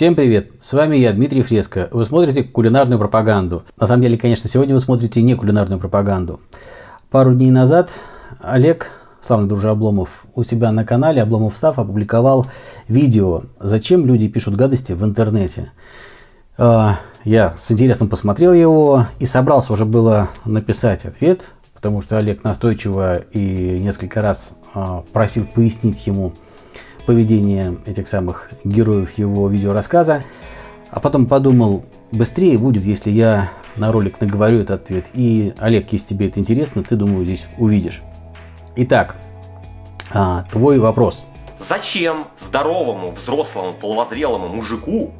Всем привет! С вами я, Дмитрий Фреско. Вы смотрите кулинарную пропаганду. На самом деле, конечно, сегодня вы смотрите не кулинарную пропаганду. Пару дней назад Олег, славный дружа Обломов, у себя на канале Обломов Став опубликовал видео «Зачем люди пишут гадости в интернете?». А, я с интересом посмотрел его и собрался уже было написать ответ, потому что Олег настойчиво и несколько раз а, просил пояснить ему, поведение этих самых героев его видеорассказа. А потом подумал, быстрее будет, если я на ролик наговорю этот ответ. И, Олег, если тебе это интересно, ты, думаю, здесь увидишь. Итак, а, твой вопрос. Зачем здоровому, взрослому, половозрелому мужику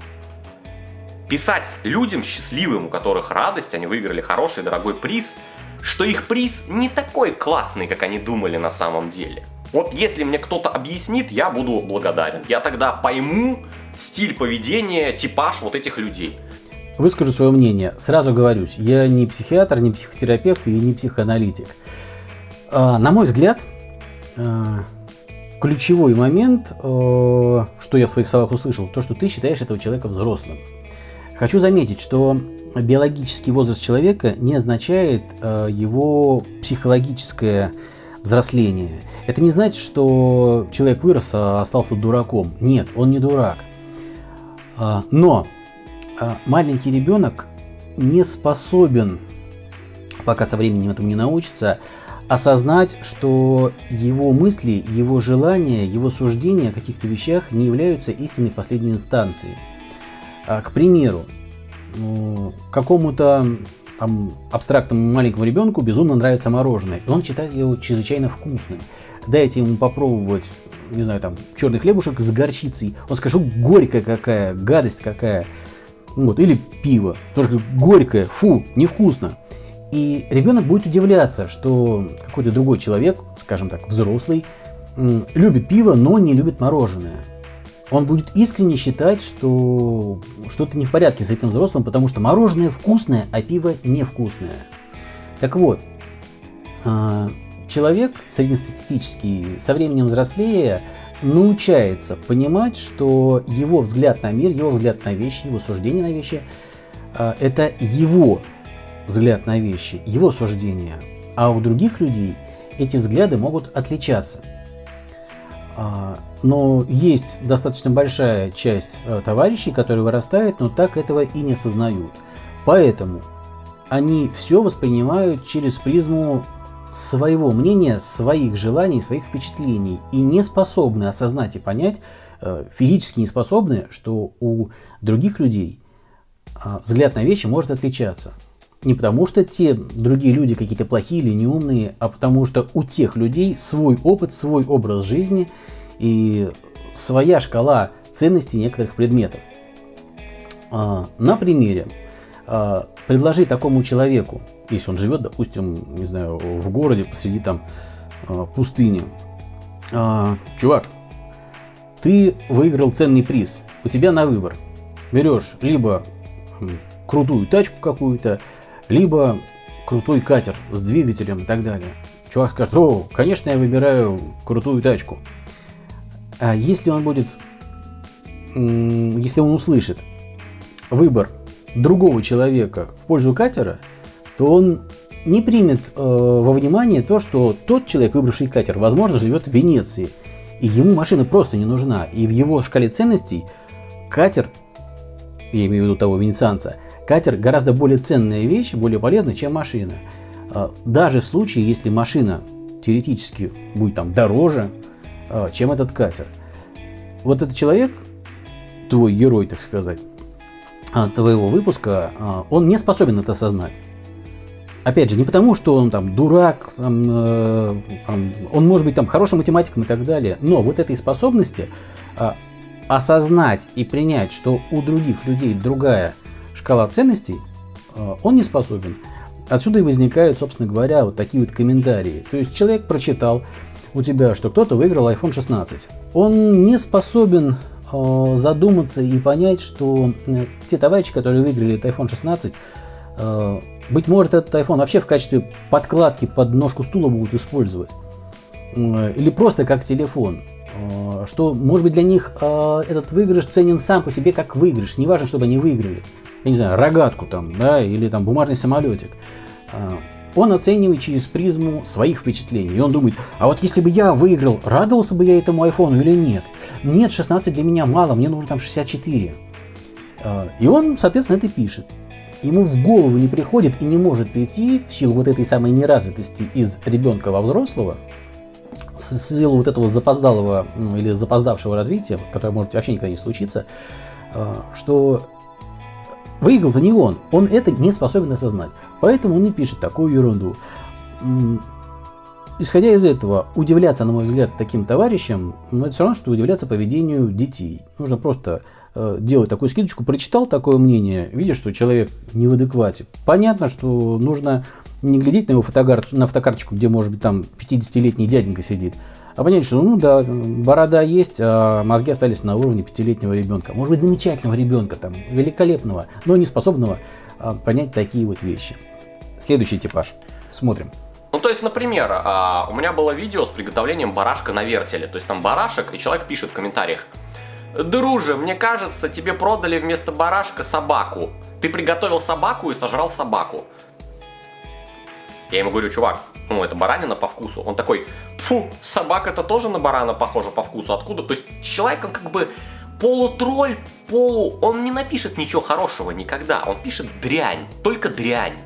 писать людям счастливым, у которых радость, они выиграли хороший, дорогой приз, что их приз не такой классный, как они думали на самом деле – вот если мне кто-то объяснит, я буду благодарен. Я тогда пойму стиль поведения, типаж вот этих людей. Выскажу свое мнение. Сразу говорюсь, я не психиатр, не психотерапевт и не психоаналитик. А, на мой взгляд, а, ключевой момент, а, что я в своих словах услышал, то, что ты считаешь этого человека взрослым. Хочу заметить, что биологический возраст человека не означает его психологическое взросление. Это не значит, что человек вырос, а остался дураком. Нет, он не дурак. А, но а, маленький ребенок не способен, пока со временем этому не научится, осознать, что его мысли, его желания, его суждения о каких-то вещах не являются истиной в последней инстанции. А, к примеру, ну, какому-то абстрактному маленькому ребенку безумно нравится мороженое, и он считает его чрезвычайно вкусным. Дайте ему попробовать, не знаю, там, черный хлебушек с горчицей, он скажет, горькая какая, гадость какая. Вот, или пиво, тоже горькое, фу, невкусно. И ребенок будет удивляться, что какой-то другой человек, скажем так, взрослый, любит пиво, но не любит мороженое он будет искренне считать, что что-то не в порядке с этим взрослым, потому что мороженое вкусное, а пиво невкусное. Так вот, а, человек среднестатистический со временем взрослея научается понимать, что его взгляд на мир, его взгляд на вещи, его суждение на вещи а, – это его взгляд на вещи, его суждения. А у других людей эти взгляды могут отличаться – но есть достаточно большая часть э, товарищей, которые вырастают, но так этого и не осознают. Поэтому они все воспринимают через призму своего мнения, своих желаний, своих впечатлений и не способны осознать и понять, э, физически не способны, что у других людей а, взгляд на вещи может отличаться. Не потому что те другие люди какие-то плохие или неумные, а потому что у тех людей свой опыт, свой образ жизни и своя шкала ценностей некоторых предметов. А, на примере а, предложи такому человеку, если он живет, допустим, не знаю, в городе посреди там а, пустыни, чувак, ты выиграл ценный приз, у тебя на выбор. Берешь либо крутую тачку какую-то, либо крутой катер с двигателем и так далее. Чувак скажет, о, конечно, я выбираю крутую тачку. А если он будет, если он услышит выбор другого человека в пользу катера, то он не примет э, во внимание то, что тот человек, выбравший катер, возможно, живет в Венеции, и ему машина просто не нужна. И в его шкале ценностей катер, я имею в виду того венецианца, Катер гораздо более ценная вещь, более полезная, чем машина. А, даже в случае, если машина теоретически будет там дороже, а, чем этот катер. Вот этот человек, твой герой, так сказать, а, твоего выпуска, он не способен это осознать. Опять же, не потому, что он там дурак, там, э, там, он может быть там хорошим математиком и так далее, но вот этой способности осознать и принять, что у других людей другая шкала ценностей, э, он не способен. Отсюда и возникают, собственно говоря, вот такие вот комментарии. То есть человек прочитал у тебя, что кто-то выиграл iPhone 16. Он не способен э, задуматься и понять, что э, те товарищи, которые выиграли этот iPhone 16, быть может, этот iPhone вообще в качестве подкладки под ножку стула будут использовать. Или просто как телефон. что, может быть, для них этот выигрыш ценен сам по себе как выигрыш. Не важно, чтобы они выиграли. Я не знаю, рогатку там, да, или там бумажный самолетик. Э, он оценивает через призму своих впечатлений. И он думает, а вот если бы я выиграл, радовался бы я этому айфону или нет? Нет, 16 для меня мало, мне нужно там 64. И он, соответственно, это пишет. Ему в голову не приходит и не может прийти в силу вот этой самой неразвитости из ребенка во взрослого, в силу вот этого запоздалого ну, или запоздавшего развития, которое может вообще никогда не случиться, что выиграл-то не он, он это не способен осознать. Поэтому он и пишет такую ерунду. Исходя из этого, удивляться, на мой взгляд, таким товарищам, ну, это все равно, что удивляться поведению детей. Нужно просто э, делать такую скидочку. Прочитал такое мнение, видишь, что человек не в адеквате. Понятно, что нужно не глядеть на его фотокар... на фотокарточку, где, может быть, там 50-летний дяденька сидит, а понять, что, ну да, борода есть, а мозги остались на уровне пятилетнего ребенка. Может быть, замечательного ребенка, там, великолепного, но не способного а, понять такие вот вещи. Следующий типаж. Смотрим. Ну, то есть, например, а, у меня было видео с приготовлением барашка на вертеле. То есть там барашек, и человек пишет в комментариях. Друже, мне кажется, тебе продали вместо барашка собаку. Ты приготовил собаку и сожрал собаку. Я ему говорю, чувак, ну это баранина по вкусу. Он такой, фу, собака это тоже на барана похожа по вкусу. Откуда? То есть человек, он как бы полутролль, полу... Он не напишет ничего хорошего никогда. Он пишет дрянь, только дрянь.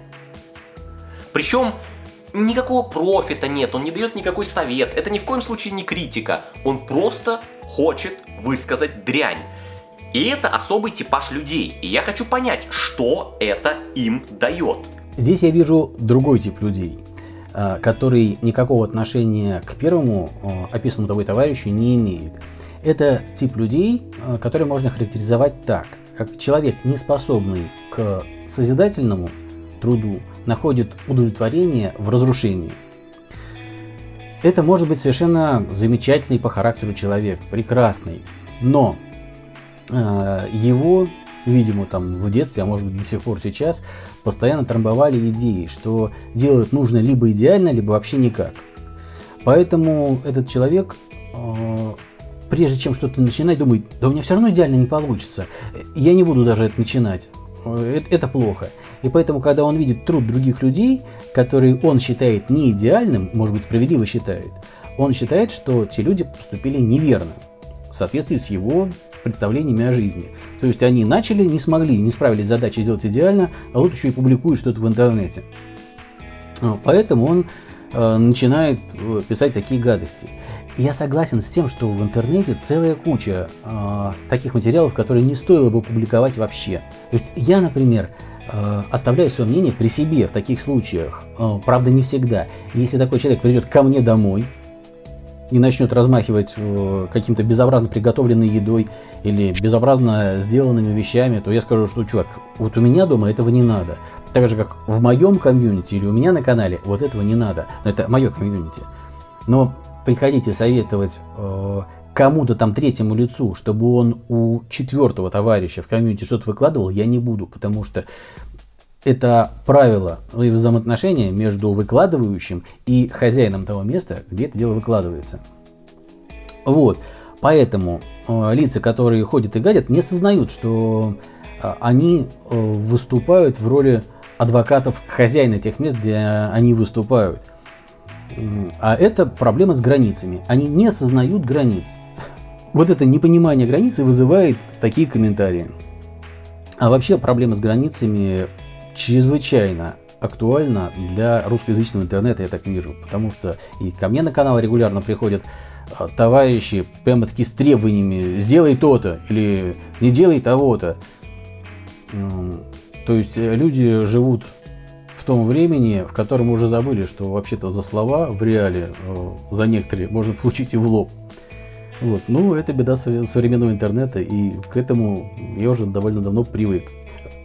Причем никакого профита нет, он не дает никакой совет. Это ни в коем случае не критика. Он просто хочет высказать дрянь. И это особый типаж людей. И я хочу понять, что это им дает. Здесь я вижу другой тип людей, который никакого отношения к первому а, описанному тобой товарищу не имеет. Это тип людей, а, который можно характеризовать так, как человек, не способный к созидательному труду, находит удовлетворение в разрушении. Это может быть совершенно замечательный по характеру человек, прекрасный, но э, его, видимо, там в детстве, а может быть до сих пор сейчас, постоянно трамбовали идеи, что делать нужно либо идеально, либо вообще никак. Поэтому этот человек, э, прежде чем что-то начинать, думает, да у меня все равно идеально не получится, я не буду даже это начинать, э, это, плохо. И поэтому, когда он видит труд других людей, которые он считает не идеальным, может быть, справедливо считает, он считает, что те люди поступили неверно, в соответствии с его представлениями о жизни. То есть они начали, не смогли, не справились с задачей сделать идеально, а вот еще и публикуют что-то в интернете. А, поэтому он э, начинает э, писать такие гадости. И я согласен с тем, что в интернете целая куча э, таких материалов, которые не стоило бы публиковать вообще. То есть я, например, Э, оставляю свое мнение при себе в таких случаях. Э, правда, не всегда. Если такой человек придет ко мне домой и начнет размахивать э, каким-то безобразно приготовленной едой или безобразно сделанными вещами, то я скажу, что, чувак, вот у меня дома этого не надо. Так же, как в моем комьюнити или у меня на канале, вот этого не надо. Но это мое комьюнити. Но приходите советовать кому-то там третьему лицу, чтобы он у четвертого товарища в комьюнити что-то выкладывал, я не буду, потому что это правило и взаимоотношения между выкладывающим и хозяином того места, где это дело выкладывается. Вот, поэтому э, лица, которые ходят и гадят, не осознают, что э, они э, выступают в роли адвокатов хозяина тех мест, где они выступают. А это проблема с границами. Они не осознают границ. Вот это непонимание границы вызывает такие комментарии. А вообще проблема с границами чрезвычайно актуальна для русскоязычного интернета, я так вижу. Потому что и ко мне на канал регулярно приходят а, товарищи прямо таки с требованиями «сделай то-то» или «не делай того-то». То есть э, люди живут в том времени, в котором уже забыли, что вообще-то за слова в реале, э, за некоторые, можно получить и в лоб. Вот. Ну, это беда современного интернета, и к этому я уже довольно давно привык.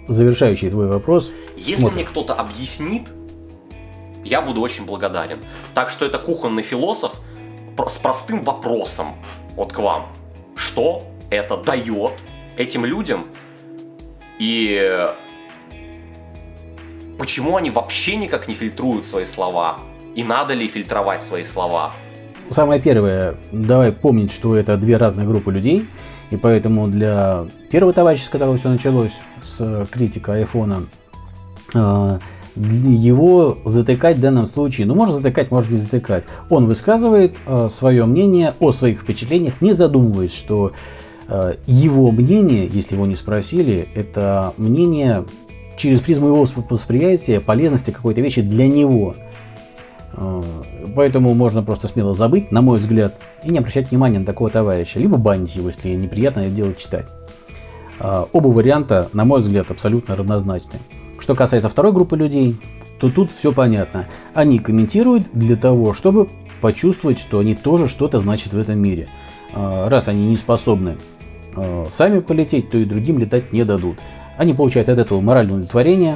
Завершающий твой вопрос. Если смотрим. мне кто-то объяснит, я буду очень благодарен. Так что это кухонный философ с простым вопросом вот к вам. Что это дает этим людям и почему они вообще никак не фильтруют свои слова? И надо ли фильтровать свои слова? самое первое, давай помнить, что это две разные группы людей, и поэтому для первого товарища, с которого все началось, с критика айфона, э, его затыкать в данном случае, ну можно затыкать, можно не затыкать. Он высказывает э, свое мнение о своих впечатлениях, не задумываясь, что э, его мнение, если его не спросили, это мнение через призму его восприятия полезности какой-то вещи для него. Э, поэтому можно просто смело забыть, на мой взгляд, и не обращать внимания на такого товарища, либо банить его, если неприятно это дело читать. Э, оба варианта, на мой взгляд, абсолютно равнозначны. Что касается второй группы людей, то тут все понятно. Они комментируют для того, чтобы почувствовать, что они тоже что-то значат в этом мире. А, раз они не способны сами полететь, то и другим летать не дадут. Они получают от этого моральное удовлетворение,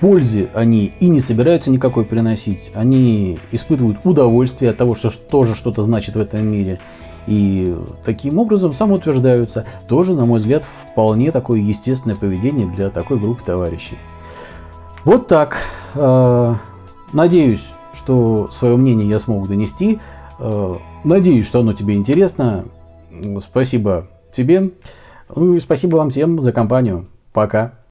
пользы они и не собираются никакой приносить, они испытывают удовольствие от того, что тоже что-то значит в этом мире. И таким образом самоутверждаются. Тоже, на мой взгляд, вполне такое естественное поведение для такой группы товарищей. Вот так. Э, надеюсь, что свое мнение я смог донести. Э, надеюсь, что оно тебе интересно. Спасибо тебе. Ну и спасибо вам всем за компанию. Пока.